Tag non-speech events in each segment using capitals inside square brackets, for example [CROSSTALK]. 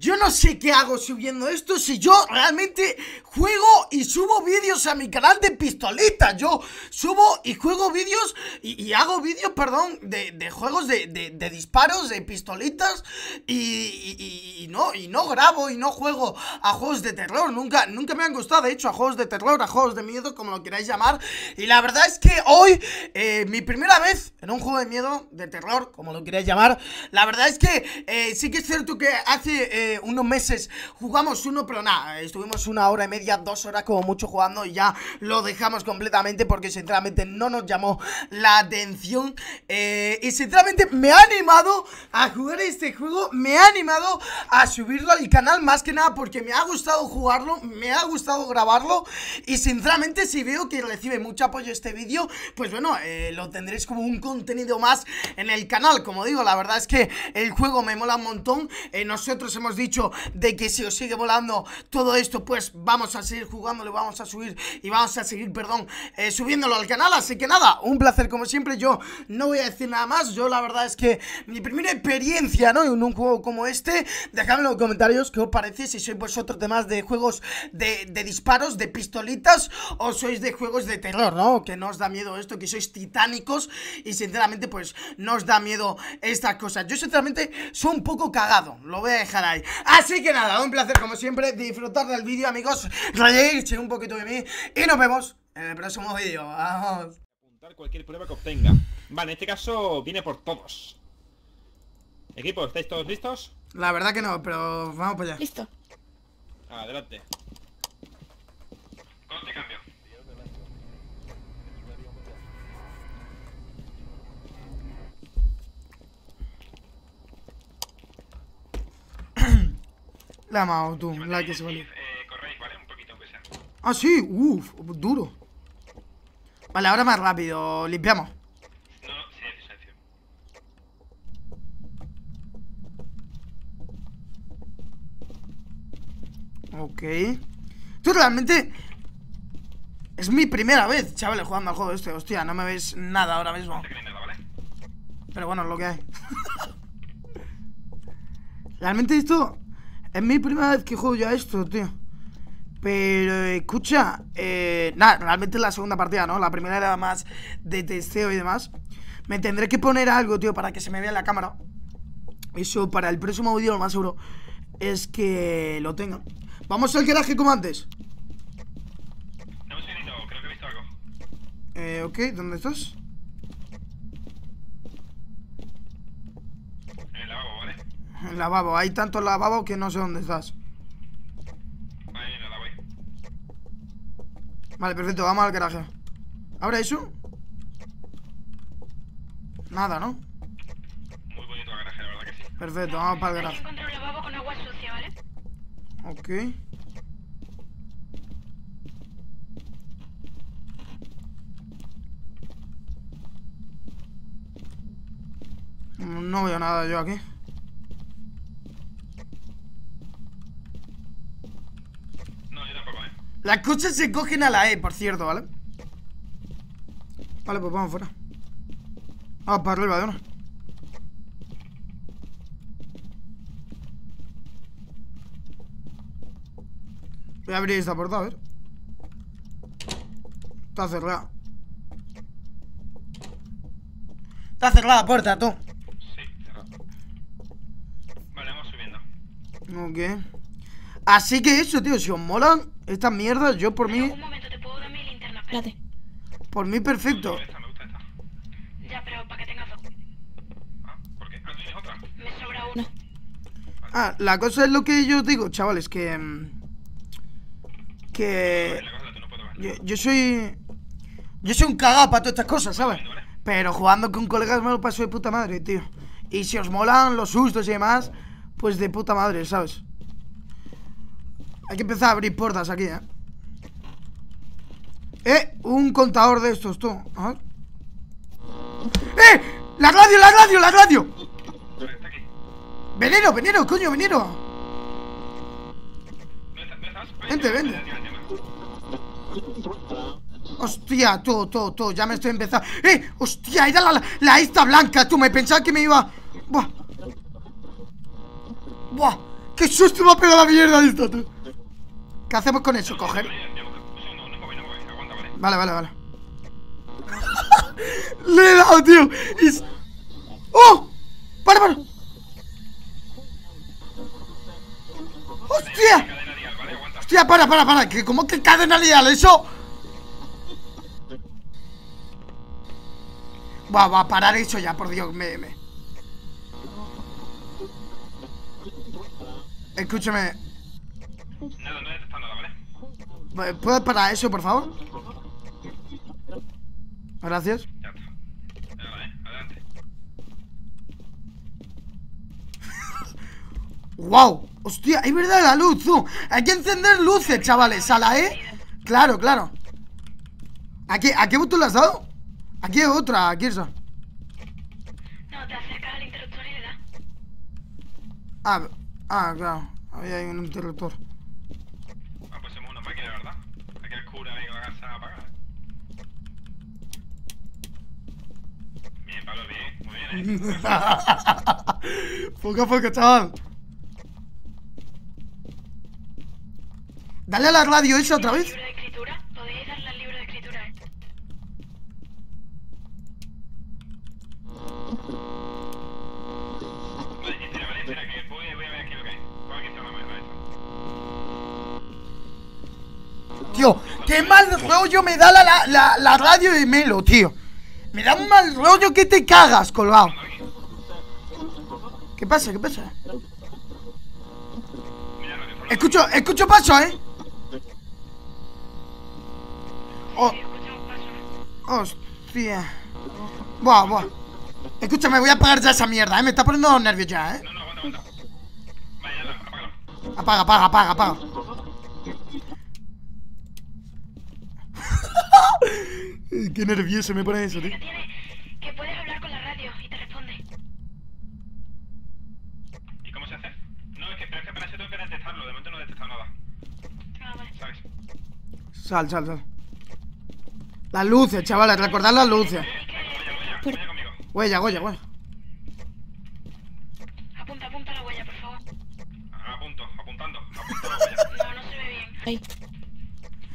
Yo no sé qué hago subiendo esto si yo realmente juego y subo vídeos a mi canal de pistolitas. Yo subo y juego vídeos y, hago vídeos, perdón, de, juegos de, disparos, de pistolitas y, no, y no grabo y no juego a juegos de terror. Nunca, nunca me han gustado, de hecho, a juegos de terror, a juegos de miedo, como lo queráis llamar. Y la verdad es que hoy, eh, mi primera vez en un juego de miedo, de terror, como lo queráis llamar, la verdad es que eh, sí que es cierto que hace eh, unos meses jugamos uno, pero nada, estuvimos una hora y media, dos horas como mucho jugando y ya lo dejamos completamente porque sinceramente no nos llamó la atención y sinceramente me ha animado a jugar este juego, me ha animado a subirlo al canal más que nada porque me ha gustado jugarlo, me ha gustado grabarlo y sinceramente si veo que recibe mucho apoyo este vídeo, pues bueno, eh, lo tendréis como un contenido más en el canal. Como digo, la verdad es que el juego me mola un montón. Eh, nosotros hemos dicho de que si os sigue volando todo esto, pues vamos a seguir jugándolo, vamos a subir y vamos a seguir, perdón, eh, subiéndolo al canal. Así que nada, un placer como siempre. Yo no voy a decir nada más. Yo la verdad es que mi primera experiencia, ¿no? En un juego como este, dejadme en los comentarios qué os parece, si sois vosotros de de juegos de, de disparos, de pistolitas, o sois de juegos de terror, ¿no? Que no os da miedo esto, que sois titánicos y sinceramente pues no os da miedo estas cosas. Yo sinceramente soy un poco cagado, lo voy a dejar ahí. Así que nada, un placer como siempre disfrutar del vídeo, amigos, reírse un poquito de mí y nos vemos en el próximo vídeo. Vamos. Apuntar cualquier prueba que obtenga. Vale, en este caso viene por todos. Equipo, ¿estáis todos listos? La verdad que no, pero vamos para allá. Listo. Adelante. La amado tú, la que se vale. Eh, corréis, ¿vale? Un poquito aunque sea. Ah, sí, uff, duro. Vale, ahora más rápido, limpiamos. No, silencio, silencio. Ok. Tú realmente. Es mi primera vez, chavales, jugando al juego este. Hostia, no me ves nada ahora mismo. No nada, ¿vale? Pero bueno, es lo que hay. [LAUGHS] realmente esto es mi primera vez que juego ya esto, tío. Pero escucha, eh, nada, realmente es la segunda partida, ¿no? La primera era más de testeo y demás. Me tendré que poner algo, tío, para que se me vea en la cámara. Eso para el próximo vídeo, lo más seguro, es que lo tenga. Vamos al garaje como antes. No, creo que he visto algo. Eh, ok, ¿dónde estás? En lavabo, hay tantos lavabos que no sé dónde estás. Ahí, la voy. Vale, perfecto, vamos al garaje. ¿Abre eso? Nada, ¿no? Muy bonito el garaje, la verdad que sí. Perfecto, vamos para el garaje. un lavabo con agua sucia, ¿vale? Ok. No veo nada yo aquí. Las cosas se cogen a la E, por cierto, ¿vale? Vale, pues vamos fuera. Vamos para arriba de una. Voy a abrir esta puerta, a ver. Está cerrada. Está cerrada la puerta, tú. Sí, cerrada. Vale, vamos subiendo. Ok. Así que eso, tío, si os molan estas mierdas, yo por mí... Un momento, te puedo dar mi linterna, espérate. Por mí perfecto. Me gusta, me gusta esta. Ya, pero para que tengas dos. Ah, ¿por qué? ¿Ah, tienes otra? Me sobra una. Ah, la cosa es lo que yo os digo, chavales, que... Mm, que... Yo, yo soy... Yo soy un cagado para todas estas cosas, ¿sabes? Pero jugando con colegas me lo paso de puta madre, tío. Y si os molan los sustos y demás, pues de puta madre, ¿sabes? Hay que empezar a abrir puertas aquí, ¿eh? ¡Eh! Un contador de estos, tú A ver ¡Eh! ¡La radio, la radio, la radio! ¡Veneno, veneno, coño, veneno! Vente, vente Hostia, tú, tú, tú, ya me estoy empezando ¡Eh! ¡Hostia! Era la, la, esta blanca, tú, me pensaba que me iba... Buah Buah ¡Qué susto me ha pegado la mierda esta, tú! ¿Qué hacemos con eso? ¿Coger? Vale, ¿vale? Vale. [LAUGHS] Le he dado, tío. ¡Oh! ¡Para, para! ¡Hostia! ¡Hostia, para, para, para! ¿Que ¿Cómo que cadena lial? ¡Eso! Va, va a parar eso ya, por Dios, me... me... Escúchame, Nada, nada. ¿Puedes parar eso, por favor? Gracias. Ya está. Ya, vale, adelante. ¡Wow! ¡Hostia! Es verdad la luz, tú. Hay que encender luces, chavales. ¿A la E? Claro, claro. ¿A qué, ¿A qué botón le has dado? Aquí hay otra, Kirsa. No, te acercas al interruptor y le das. Ah, ah, claro. Había ahí un interruptor. Ah, pues somos una máquina, ¿verdad? Aquí el cura ahí con la casa apagada. Bien, Pablo, bien. Muy bien, ¿eh? [LAUGHS] poco a poco, chaval. Dale a la radio esa otra vez. ¿Libro de escritura? Podéis darle al libro de escritura, ¿eh? Vale, espera, vale, espera, que voy, voy a ver aquí lo que hay. Voy a que está la ¿vale? Tío, qué mal rollo me da la, la, la, la radio de Melo, tío. Me da un mal rollo que te cagas, colgado. ¿Qué pasa? ¿Qué pasa? Escucho, escucho paso, ¿eh? Oh, hostia. Buah, buah. Escúchame, voy a apagar ya esa mierda, ¿eh? Me está poniendo los nervios ya, ¿eh? No, no, aguanta, aguanta. Vale, ya, la- apágalo. Apaga, apaga, apaga, apaga. Qué nervioso me pone eso, tío. Que puedes hablar con la radio y te responde. ¿Y cómo se hace? No, es que, pero es que para eso tengo que detectarlo. De momento no he detectado nada. Ah, vale. ¿Sabes? Sal, sal, sal. Las luces, chavales, recordad las luces. Vaya, vaya conmigo. Huella, huella, huella. Apunta, apunta la huella, por favor. Apunto, apuntando. Apunto la [LAUGHS] huella. No, no se ve bien. Ahí.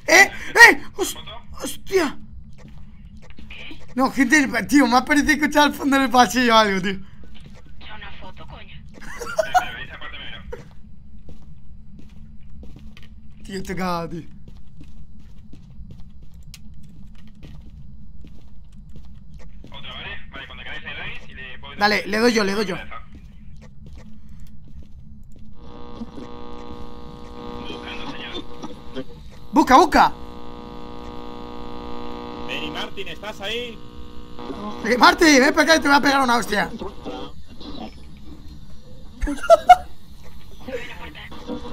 ¡Eh! ¡Eh! Hos- ¡Hostia! No, gente, tío, me ha parecido escuchar al fondo del pasillo algo, tío. Una foto, coño. Tío, estoy cagado, tío. Otra, ¿vale? Vale, cuando queráis le dais y le puedo... Dale, le doy yo, le doy yo. ¡Busca, busca! Benny Martin, ¿estás ahí? Marty, ven para acá y te voy a pegar una hostia. [LAUGHS]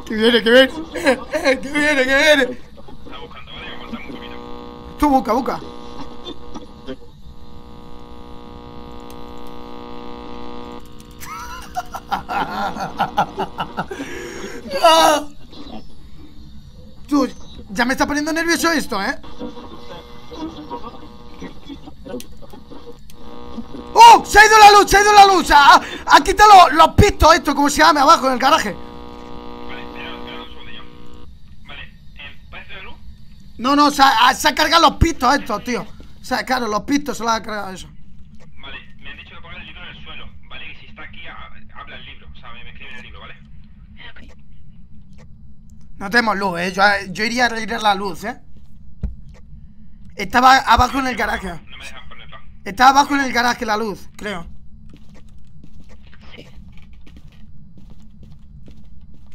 Que viene, que viene. Que viene, que viene. Está buscando, ¿vale? Un poquito. Tú busca, busca. [LAUGHS] Ah. Tú, ya me está poniendo nervioso esto, ¿eh? ¡Se ha ido la luz! ¡Se ha ido la luz! ¡Ha, ha quitado los, los pistos esto! como se llama abajo en el garaje? Vale, espera, espera un segundillo. Vale, eh, ¿parece la luz? No, no, se ha, se ha cargado los pistos estos, tío. O sea, claro, los pistos se los ha cargado eso. Vale, me han dicho que ponga el libro en el suelo, ¿vale? Y si está aquí, ha- habla el libro, o sea, me, me escribe en el libro, ¿vale? No tenemos luz, eh. Yo, yo iría a retirar la luz, eh. Estaba abajo en el garaje. No me dejan Estaba abajo en el garaje la luz, creo. Sí.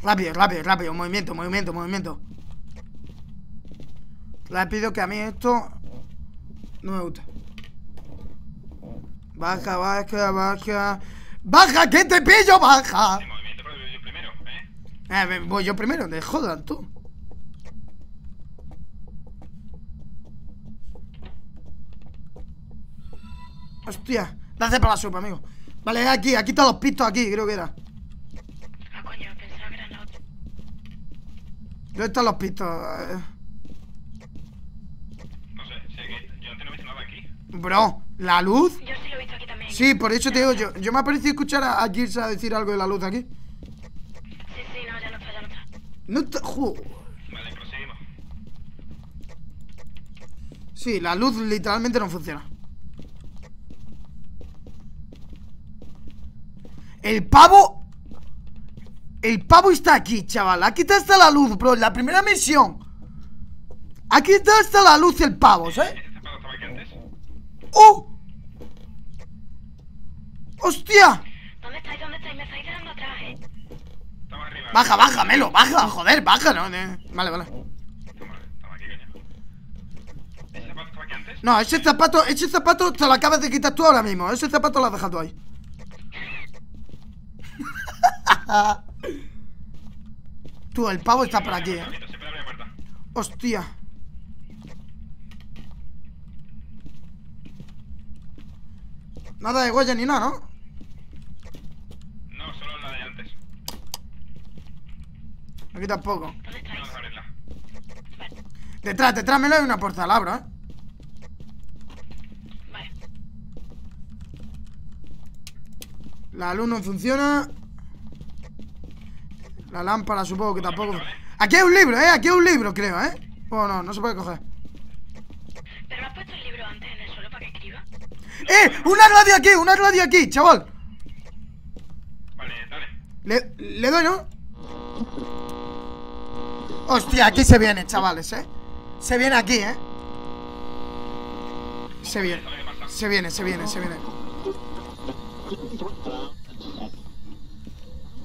Rápido, rápido, rápido. Movimiento, movimiento, movimiento. Rápido, que a mí esto no me gusta. Baja, baja, baja. ¡Baja, que te pillo! ¡Baja! Movimiento, pero yo primero, ¿eh? Eh, voy yo primero, de jodan tú. Hostia, date para la sopa, amigo. Vale, aquí, aquí están los pistos, aquí, creo que era. Ah, coño, pensaba que era la otra. ¿Dónde están los pistos? Eh, No sé, sé que yo antes no he visto nada aquí. Bro, ¿la luz? Yo sí lo he visto aquí también. Sí, por eso te digo yo. Yo me ha parecido escuchar a, a Girsa decir algo de la luz aquí. Sí, sí, no, No te... jo. Vale, proseguimos. Sí, la luz literalmente no funciona. El pavo... El pavo está aquí, chaval. Aquí está la luz, bro. En la primera misión. Aquí está hasta la luz el pavo, ¿sabes? ¿Este zapato estaba aquí antes? ¡Oh! ¡Hostia! ¿Dónde estáis? ¿Dónde estáis? Me estáis dejando atrás, eh. Estaba arriba. Baja, baja, Melo, baja, joder, baja, ¿no? eh, Vale, vale. ¿Ese zapato estaba aquí antes? No, ese zapato, ese zapato te lo acabas de quitar tú ahora mismo. Ese zapato lo has dejado ahí. [LAUGHS] Tú, el pavo está por aquí, eh. Hostia. Nada de huella ni nada, ¿no? No, solo la de antes. Aquí tampoco. Detrás, detrás me lo hay una puerta, la abro, ¿eh? Vale. La luz no funciona. La lámpara supongo que tampoco. Aquí hay un libro, ¿eh? Aquí hay un libro, creo, ¿eh? Oh, no, no se puede coger. ¿Pero has puesto el libro antes en el suelo para que escriba? ¡Eh! ¡Una radio aquí! ¡Una radio aquí, chaval! Vale, dale. Le, le doy, ¿no? Hostia, aquí se viene, chavales, ¿eh? Se viene aquí, ¿eh? Se viene. Se viene, se viene, se viene.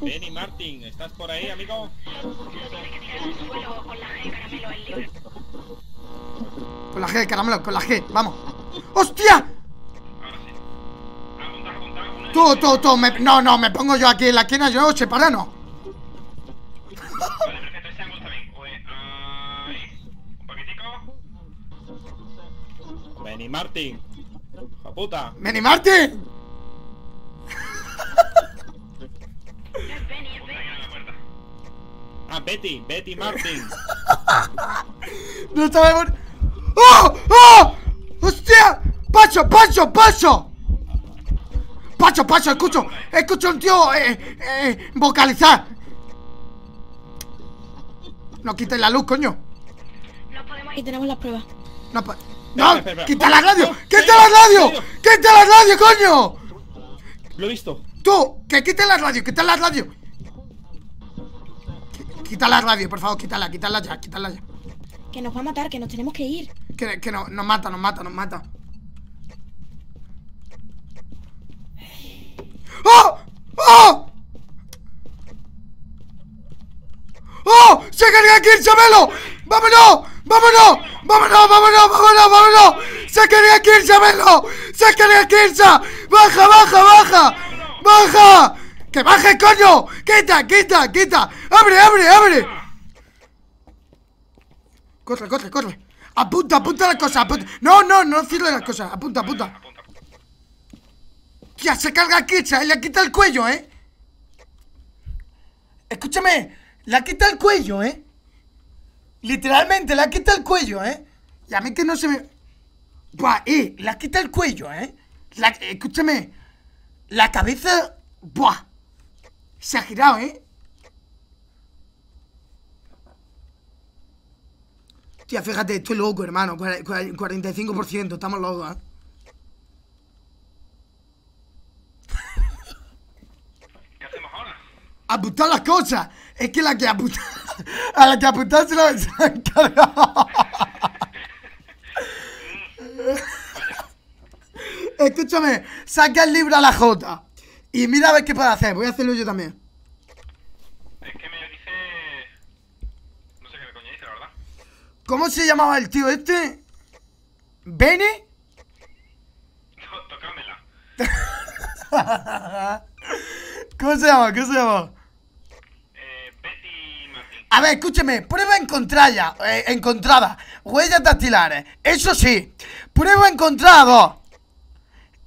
Benny Martin, ¿estás por ahí, amigo? Con la G de caramelo. Con la G, vamos. ¡Hostia! Tú, tú, tú, me- no, no, me pongo yo aquí en la esquina, yo separano. Benny Martin. ¡Hijo puta! ¡Meni Martin! Ah, Betty, Betty Martin. [LAUGHS] No sabemos. ¡Oh! ¡Oh! ¡Hostia! ¡Pacho, Pacho, Pacho! Pacho, Pacho, escucho, escucho a un tío eh, eh, vocalizar. No quites la luz, coño. No podemos Aquí ir. tenemos las pruebas. No, pa- no, espera, espera. quita la radio, No, quita la radio, quita la radio, coño. Lo he visto. Tú, que quite la radio, quita la radio. Qui- Quita la radio, por favor, quítala, quítala ya, quítala ya. Que nos va a matar, que nos tenemos que ir. Que, que no, nos mata, nos mata, nos mata. ¡Oh! ¡Oh! ¡Oh! ¡Se carga aquí el Chabelo! ¡Vámonos! ¡Vámonos! ¡Vámonos! ¡Vámonos! ¡Vámonos! ¡Vámonos! ¡Se carga aquí el Chabelo! ¡Se carga aquí el! ¡Baja, baja, baja! ¡Baja! ¡Que baje, coño! ¡Quita, quita, quita! ¡Abre, abre, abre! Corre, corre, corre. Apunta, apunta las cosas, apunta. No, no, no cierre las cosas. Apunta, apunta. Tía, se carga a Kitsa, le quita el cuello, ¿eh? Escúchame, le quita el cuello, ¿eh? Literalmente, le quita el cuello, ¿eh? Y a mí que no se me... Buah, eh, le quita el cuello, ¿eh? Escúchame, la cabeza... Buah, se ha girado, ¿eh? Tía, fíjate, estoy loco, hermano. Cuar- cuar- 45%, estamos locos, ¿eh? ¿Qué hacemos ahora? apuntar las cosas. Es que la que apunta [LAUGHS] a la que apuntar se la, han cargado. [LAUGHS] Escúchame, saca el libro a la J y mira a ver qué puede hacer. Voy a hacerlo yo también. Es que me dice... No sé qué coño dice, la verdad. ¿Cómo se llamaba el tío este? ¿Benny? No, tocámela. [LAUGHS] ¿Cómo se llama? ¿Cómo se llama? Eh. A ver, escúcheme, prueba encontrada, eh, encontrada, huellas dactilares, eso sí, prueba encontrada.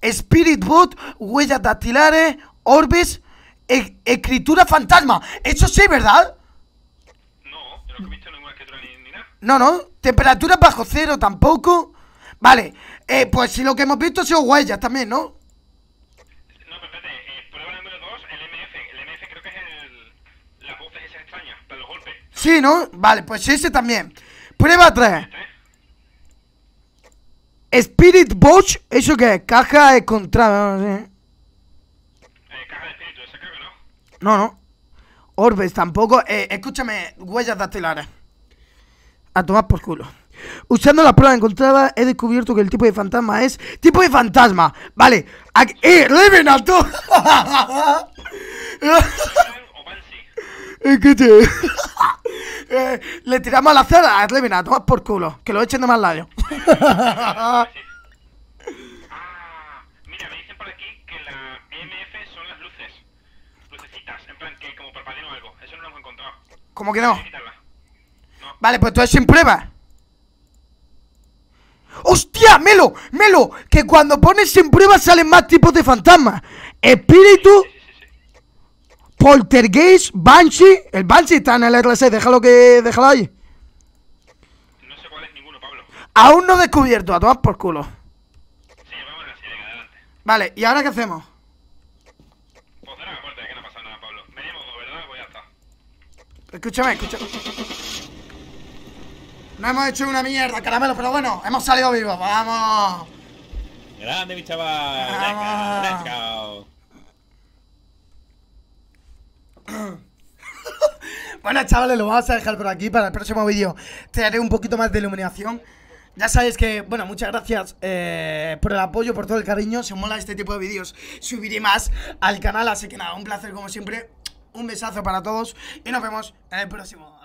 Spirit Boot, huellas dactilares, orbes, e- escritura fantasma, eso sí, ¿verdad? No, yo no he visto ninguna escritura ni, ni nada. No, no, temperatura bajo cero tampoco. Vale, eh, pues si lo que hemos visto son huellas también, ¿no? No, pero espérate, eh, prueba número 2, el MF. El MF creo que es el... Las voces esas extrañas, para los golpes. Sí, ¿no? Vale, pues ese también. Prueba 3. Spirit Box, ¿eso qué es? Caja de contrato, no sé. Eh, caja de espíritu, que no. No, no. Orbes tampoco. Eh, escúchame, huellas dactilares. A tomar por culo. Usando la prueba encontrada, he descubierto que el tipo de fantasma es. ¡Tipo de fantasma! Vale. Aquí- ¡Eh! ¡Revenant! [LAUGHS] Escuche. [LAUGHS] Eh, le tiramos a la cera a Revenant, a tomar por culo. Que lo echen de más layo. Ah, mira, me dicen por aquí que la EMF son las luces. Lucecitas, en plan que como parpadeo o algo. Eso no lo hemos encontrado. ¿Cómo que no? Vale, pues tú es sin prueba. ¡Hostia! ¡Melo! ¡Melo! Que cuando pones sin prueba salen más tipos de fantasmas. Espíritu, Sí, sí, sí. poltergeist, banshee. El banshee está en el RC, déjalo que. déjalo ahí. No sé cuál es ninguno, Pablo. Aún no descubierto, a tomar por culo. Sí, vamos a la sirena, adelante. Vale, ¿y ahora qué hacemos? Pues cerra la puerta, que no pasa nada, Pablo. Me llamo, ¿verdad? Pues ya está. Escúchame, escúchame. No hemos hecho una mierda, caramelo, pero bueno, hemos salido vivos, vamos. Grande, mi chaval. Vamos. Let's go. [COUGHS] Bueno, chavales, lo vamos a dejar por aquí. Para el próximo vídeo te haré un poquito más de iluminación. Ya sabéis que, bueno, muchas gracias eh, por el apoyo, por todo el cariño. Si os mola este tipo de vídeos, subiré más al canal. Así que nada, un placer como siempre. Un besazo para todos y nos vemos en el próximo.